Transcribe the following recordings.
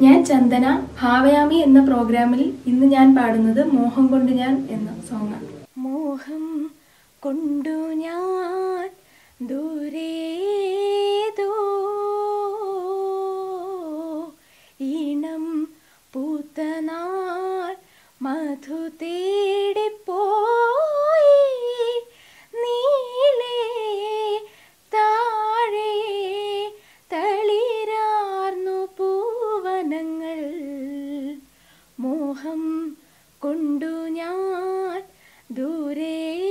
ഞാൻ ചന്ദന ഭാവയാമി എന്ന പ്രോഗ്രാമിൽ ഇന്ന് ഞാൻ പാടുന്നത് മോഹം കൊണ്ട് ഞാൻ എന്ന സോങ്ങാണ് മോഹം കൊണ്ടു ഞാൻ ദൂരേതോ ഇണം പൂത്തനാൾ മധു ഞാൻ ദൂരേതോ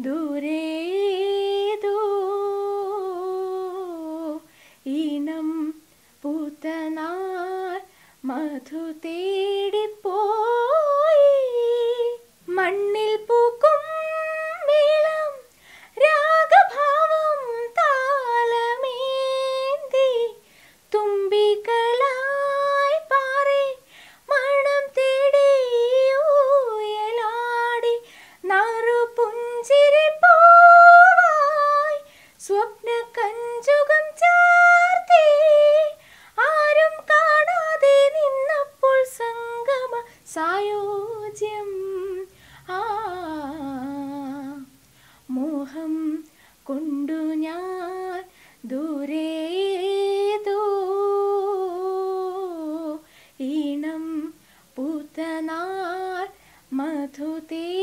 दूरे दो इनं पूतनात् मधुते दूरे दूरेदु ईणं पूतनार् मथुती